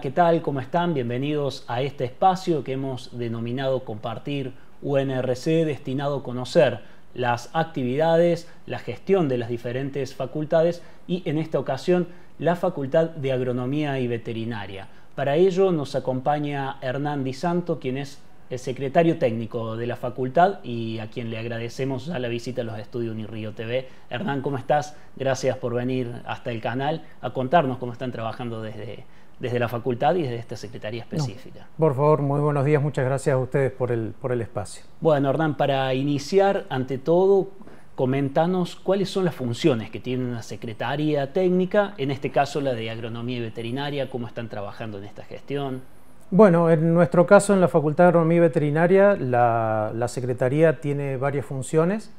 ¿qué tal? ¿Cómo están? Bienvenidos a este espacio que hemos denominado Compartir UNRC, destinado a conocer las actividades, la gestión de las diferentes facultades y en esta ocasión la Facultad de Agronomía y Veterinaria. Para ello nos acompaña Hernán Di Santo, quien es el secretario técnico de la facultad y a quien le agradecemos ya la visita a los estudios Unirrío TV. Hernán, ¿cómo estás? Gracias por venir hasta el canal a contarnos cómo están trabajando desde, desde la facultad y desde esta secretaría específica. por favor, muy buenos días, muchas gracias a ustedes por el, por el espacio. Bueno, Hernán, para iniciar, ante todo, comentanos cuáles son las funciones que tiene una secretaría técnica, en este caso la de agronomía y veterinaria, cómo están trabajando en esta gestión. Bueno, en nuestro caso en la Facultad de Agronomía y Veterinaria la, Secretaría tiene varias funciones,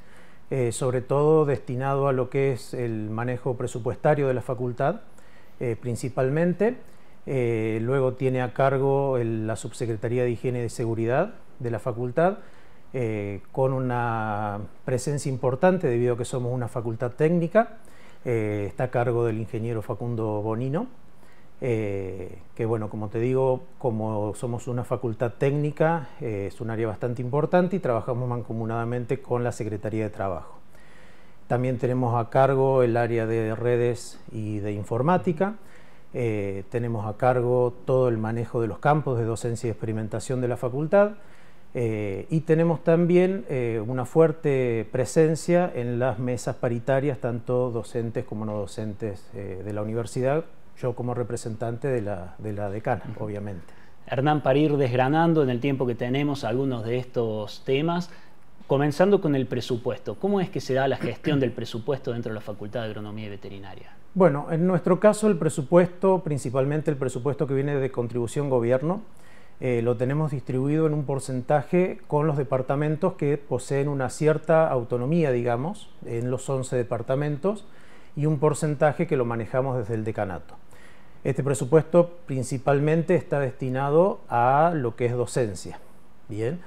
eh, sobre todo destinado a lo que es el manejo presupuestario de la facultad, eh, principalmente. Eh, luego tiene a cargo la Subsecretaría de Higiene y Seguridad de la facultad, con una presencia importante debido a que somos una facultad técnica. está a cargo del ingeniero Facundo Bonino, eh, que bueno, como te digo, como somos una facultad técnica, eh, es un área bastante importante y trabajamos mancomunadamente con la Secretaría de Trabajo. También tenemos a cargo el área de redes y de informática, eh, tenemos a cargo todo el manejo de los campos de docencia y experimentación de la facultad. Y tenemos también una fuerte presencia en las mesas paritarias, tanto docentes como no docentes de la universidad, yo como representante de la, de la decana, obviamente. Hernán, para ir desgranando en el tiempo que tenemos algunos de estos temas, comenzando con el presupuesto, ¿cómo es que se da la gestión del presupuesto dentro de la Facultad de Agronomía y Veterinaria? Bueno, en nuestro caso el presupuesto, principalmente el presupuesto que viene de contribución gobierno, eh, lo tenemos distribuido en un porcentaje con los departamentos que poseen una cierta autonomía, digamos, en los 11 departamentos, y un porcentaje que lo manejamos desde el decanato. Este presupuesto principalmente está destinado a lo que es docencia, ¿bien?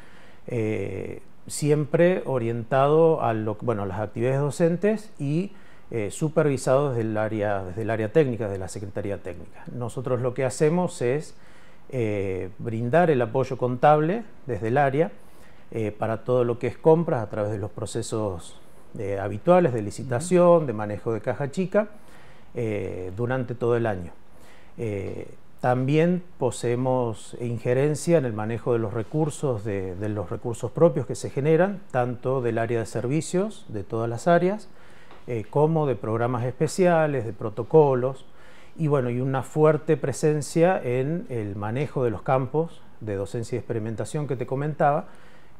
Eh, siempre orientado a bueno, las actividades docentes y eh, supervisado desde el, área, desde el área técnica, de la Secretaría Técnica. Nosotros lo que hacemos es eh, brindar el apoyo contable desde el área para todo lo que es compras a través de los procesos habituales de licitación, de manejo de caja chica, durante todo el año. Eh, también poseemos injerencia en el manejo de los recursos, de, los recursos propios que se generan, tanto del área de servicios, de todas las áreas, eh, como de programas especiales, de protocolos, y bueno, y una fuerte presencia en el manejo de los campos de docencia y experimentación que te comentaba,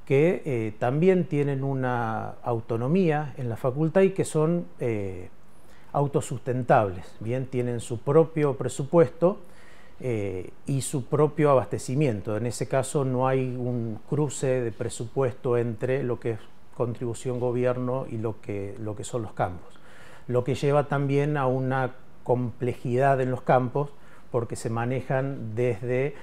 que eh, también tienen una autonomía en la facultad y que son autosustentables, bien, tienen su propio presupuesto eh, y su propio abastecimiento. En ese caso no hay un cruce de presupuesto entre lo que es contribución gobierno y lo que, lo que son los campos. Lo que lleva también a una complejidad en los campos porque se manejan desde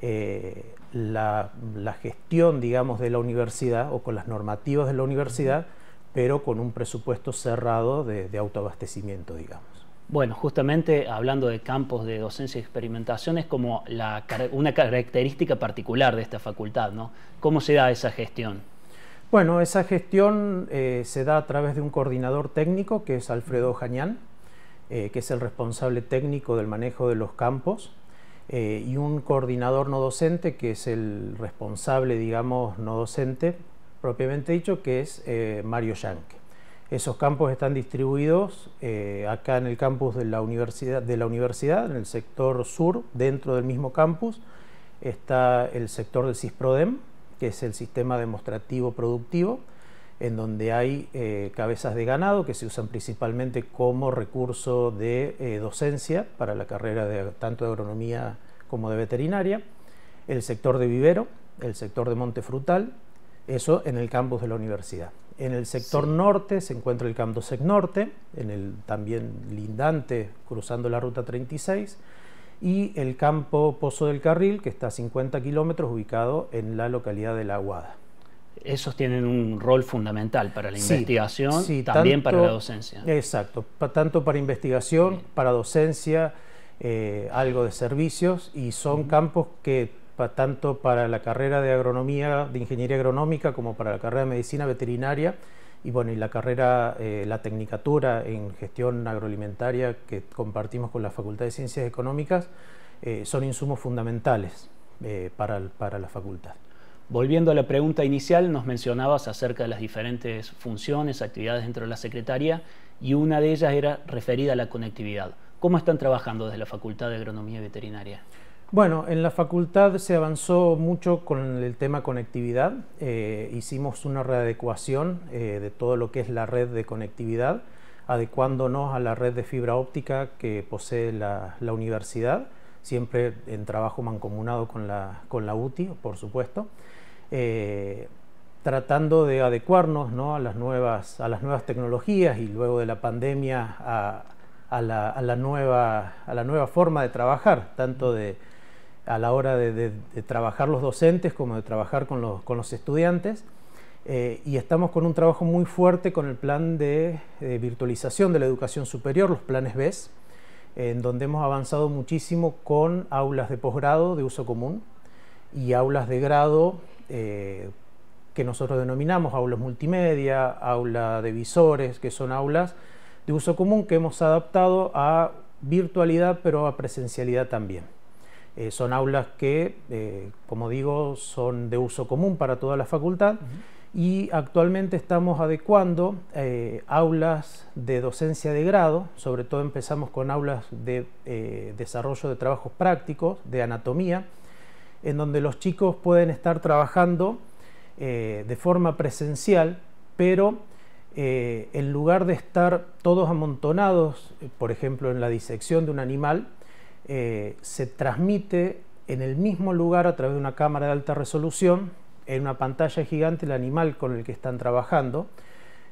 eh, la, la, gestión, digamos, de la universidad o con las normativas de la universidad, pero con un presupuesto cerrado de, autoabastecimiento, digamos. Bueno, justamente hablando de campos de docencia y experimentación es como una característica particular de esta facultad, ¿no? ¿Cómo se da esa gestión? Bueno, esa gestión eh, se da a través de un coordinador técnico que es Alfredo Jañán, eh, que es el responsable técnico del manejo de los campos, eh, y un coordinador no docente que es el responsable, digamos, no docente propiamente dicho, que es eh, Mario Yankee. Esos campos están distribuidos eh, acá en el campus de la, universidad, de la universidad, en el sector sur, dentro del mismo campus, está el sector del CISPRODEM, que es el sistema demostrativo productivo, en donde hay eh, cabezas de ganado que se usan principalmente como recurso de docencia para la carrera de tanto de agronomía como de veterinaria, el sector de vivero, el sector de monte frutal, eso en el campus de la universidad. En el sector norte se encuentra el campus SEC Norte, en el también lindante, cruzando la ruta 36, y el campo Pozo del Carril, que está a 50 kilómetros, ubicado en la localidad de La Aguada. Esos tienen un rol fundamental para la investigación, y también para la docencia. Exacto, tanto para investigación, para docencia, algo de servicios y son campos que tanto para la carrera de agronomía, de ingeniería agronómica, como para la carrera de medicina veterinaria, y bueno, y la carrera, eh, la tecnicatura en gestión agroalimentaria que compartimos con la Facultad de Ciencias Económicas, eh, son insumos fundamentales eh, para, para la facultad. Volviendo a la pregunta inicial, nos mencionabas acerca de las diferentes funciones, actividades dentro de la Secretaría, y una de ellas era referida a la conectividad. ¿Cómo están trabajando desde la Facultad de Agronomía y Veterinaria? Bueno, en la facultad se avanzó mucho con el tema conectividad. Eh, hicimos una readecuación eh, de todo lo que es la red de conectividad, adecuándonos a la red de fibra óptica que posee la, universidad, siempre en trabajo mancomunado con la, con la UTI, por supuesto. Eh, tratando de adecuarnos a, las nuevas, a las nuevas tecnologías y luego de la pandemia a, la, nueva, a la nueva forma de trabajar, tanto de, a la hora de, trabajar los docentes como de trabajar con los, estudiantes. Eh, y estamos con un trabajo muy fuerte con el plan de, virtualización de la educación superior, los planes BES, en donde hemos avanzado muchísimo con aulas de posgrado de uso común y aulas de grado eh, que nosotros denominamos aulas multimedia, aula de visores, que son aulas de uso común que hemos adaptado a virtualidad pero a presencialidad también. Eh, son aulas que, eh, como digo, son de uso común para toda la facultad y actualmente estamos adecuando eh, aulas de docencia de grado, sobre todo empezamos con aulas de desarrollo de trabajos prácticos, de anatomía, en donde los chicos pueden estar trabajando de forma presencial, pero en lugar de estar todos amontonados, por ejemplo, en la disección de un animal, eh, se transmite en el mismo lugar a través de una cámara de alta resolución, en una pantalla gigante, el animal con el que están trabajando,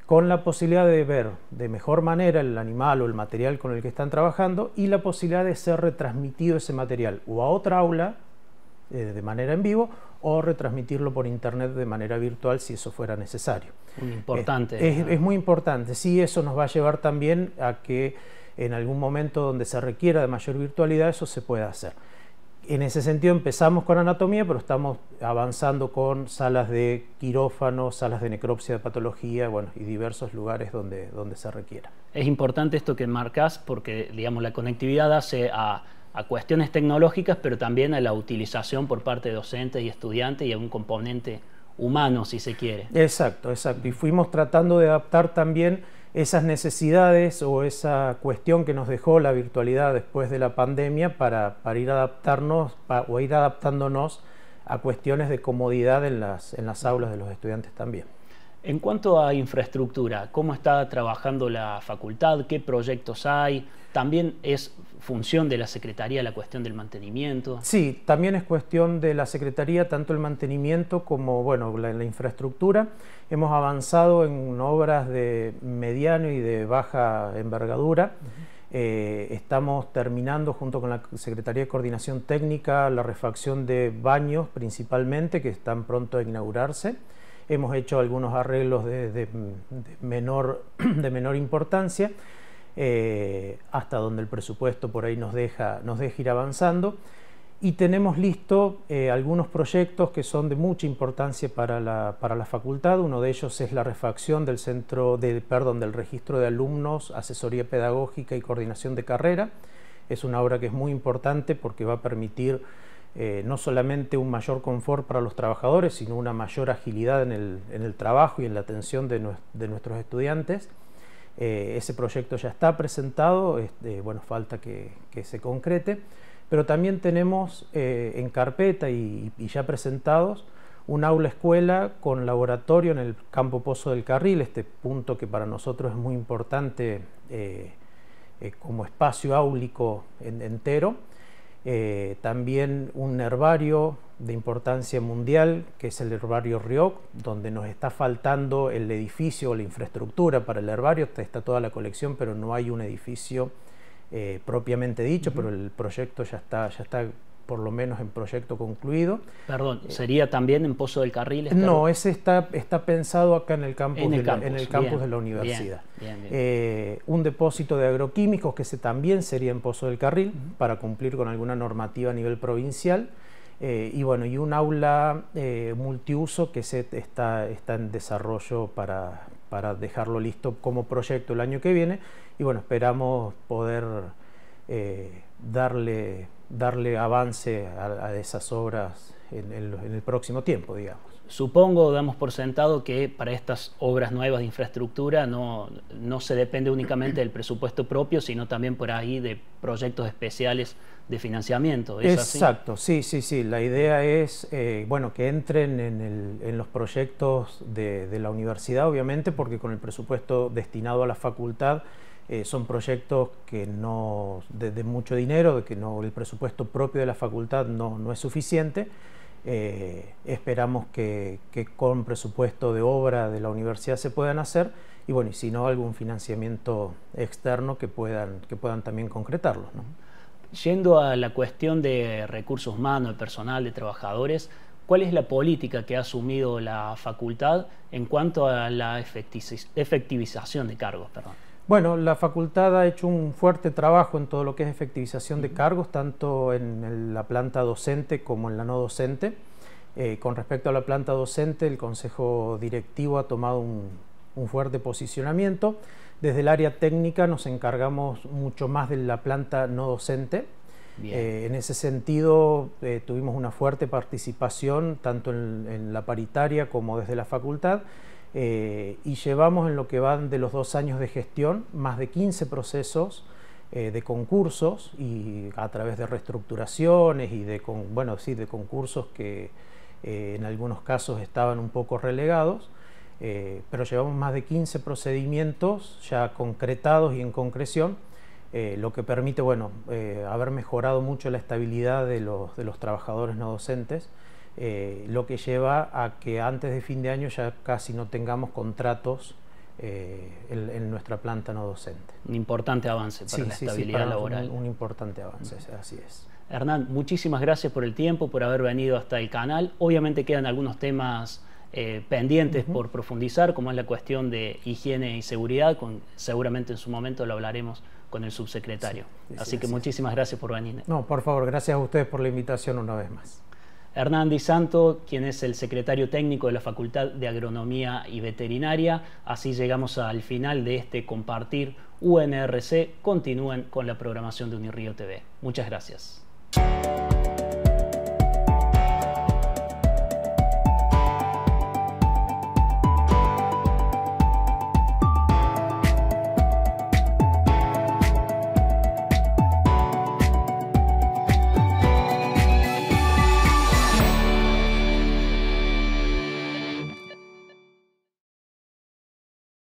con la posibilidad de ver de mejor manera el animal o el material con el que están trabajando y la posibilidad de ser retransmitido ese material o a otra aula eh, de manera en vivo o retransmitirlo por internet de manera virtual si eso fuera necesario. Muy importante. es, es muy importante, sí, eso nos va a llevar también a que en algún momento donde se requiera de mayor virtualidad, eso se puede hacer. En ese sentido empezamos con anatomía, pero estamos avanzando con salas de quirófano, salas de necropsia de patología, bueno, y diversos lugares donde, donde se requiera. Es importante esto que marcas porque, digamos, la conectividad hace a, a cuestiones tecnológicas, pero también a la utilización por parte de docentes y estudiantes y a un componente humano, si se quiere. Exacto, exacto. Y fuimos tratando de adaptar también esas necesidades o esa cuestión que nos dejó la virtualidad después de la pandemia para, ir adaptarnos o ir adaptándonos a cuestiones de comodidad en las, en las aulas de los estudiantes también. En cuanto a infraestructura, ¿cómo está trabajando la facultad? ¿Qué proyectos hay? ¿También es función de la Secretaría la cuestión del mantenimiento? Sí, también es cuestión de la Secretaría tanto el mantenimiento como bueno, la, infraestructura. Hemos avanzado en obras de mediano y de baja envergadura. Eh, estamos terminando junto con la Secretaría de Coordinación Técnica la refacción de baños principalmente que están pronto a inaugurarse. Hemos hecho algunos arreglos de, menor, de menor importancia, eh, hasta donde el presupuesto por ahí nos deja, nos deja ir avanzando. Y tenemos listo eh, algunos proyectos que son de mucha importancia para la, para la, facultad. Uno de ellos es la refacción del centro de, perdón, del registro de alumnos, asesoría pedagógica y coordinación de carrera. Es una obra que es muy importante porque va a permitir eh, no solamente un mayor confort para los trabajadores, sino una mayor agilidad en el, trabajo y en la atención de, nuestros estudiantes. Eh, ese proyecto ya está presentado, este, bueno, falta que, se concrete, pero también tenemos eh, en carpeta y, ya presentados un aula escuela con laboratorio en el campo Pozo del Carril, este punto que para nosotros es muy importante como espacio áulico entero. Eh, también un herbario de importancia mundial, que es el herbario Rioc, donde nos está faltando el edificio o la infraestructura para el herbario, está toda la colección, pero no hay un edificio eh, propiamente dicho, pero el proyecto ya está, ya está por lo menos en proyecto concluido. Perdón, eh, ¿sería también en Pozo del Carril? No, ese está, está pensado acá en el campus, de, la, en el campus de la universidad. Eh, un depósito de agroquímicos que ese también sería en Pozo del Carril para cumplir con alguna normativa a nivel provincial. Eh, y bueno, y un aula multiuso que se está, está en desarrollo para, para dejarlo listo como proyecto el año que viene. Y bueno, esperamos poder darle darle avance a, esas obras en, el próximo tiempo, digamos. Supongo, damos por sentado que para estas obras nuevas de infraestructura no, no se depende únicamente del presupuesto propio, sino también por ahí de proyectos especiales de financiamiento. Exacto, sí, sí, sí. La idea es eh, bueno, que entren en, los proyectos de, de, la universidad, obviamente, porque con el presupuesto destinado a la facultad eh, son proyectos que no, de, mucho dinero, que no, el presupuesto propio de la facultad no, no es suficiente. Eh, esperamos que, con presupuesto de obra de la universidad se puedan hacer y bueno, y si no, algún financiamiento externo que puedan, que puedan también concretarlos. Yendo a la cuestión de recursos humanos, de personal, de trabajadores, ¿cuál es la política que ha asumido la facultad en cuanto a la efectivización de cargos? Perdón? Bueno, la facultad ha hecho un fuerte trabajo en todo lo que es efectivización de cargos, tanto en la planta docente como en la no docente. Eh, con respecto a la planta docente, el Consejo Directivo ha tomado un, fuerte posicionamiento. Desde el área técnica nos encargamos mucho más de la planta no docente. Eh, en ese sentido, eh, tuvimos una fuerte participación tanto en la paritaria como desde la facultad eh, y llevamos en lo que van de los dos años de gestión más de 15 procesos eh, de concursos y a través de reestructuraciones y de, bueno, sí, de concursos que eh, en algunos casos estaban un poco relegados, pero llevamos más de 15 procedimientos ya concretados y en concreción, lo que permite bueno, haber mejorado mucho la estabilidad de los, de los trabajadores no docentes eh, lo que lleva a que antes de fin de año ya casi no tengamos contratos eh, en, nuestra planta no docente. Un importante avance para la estabilidad laboral. Un, importante avance, así es. Hernán, muchísimas gracias por el tiempo, por haber venido hasta el canal. Obviamente quedan algunos temas eh, pendientes por profundizar, como es la cuestión de higiene y seguridad. Con, seguramente en su momento lo hablaremos con el subsecretario. así que muchísimas gracias por venir. No, por favor, gracias a ustedes por la invitación una vez más. Hernán Di Santo, quien es el secretario técnico de la Facultad de Agronomía y Veterinaria. Así llegamos al final de este compartir UNRC. Continúen con la programación de Unirrío TV. Muchas gracias.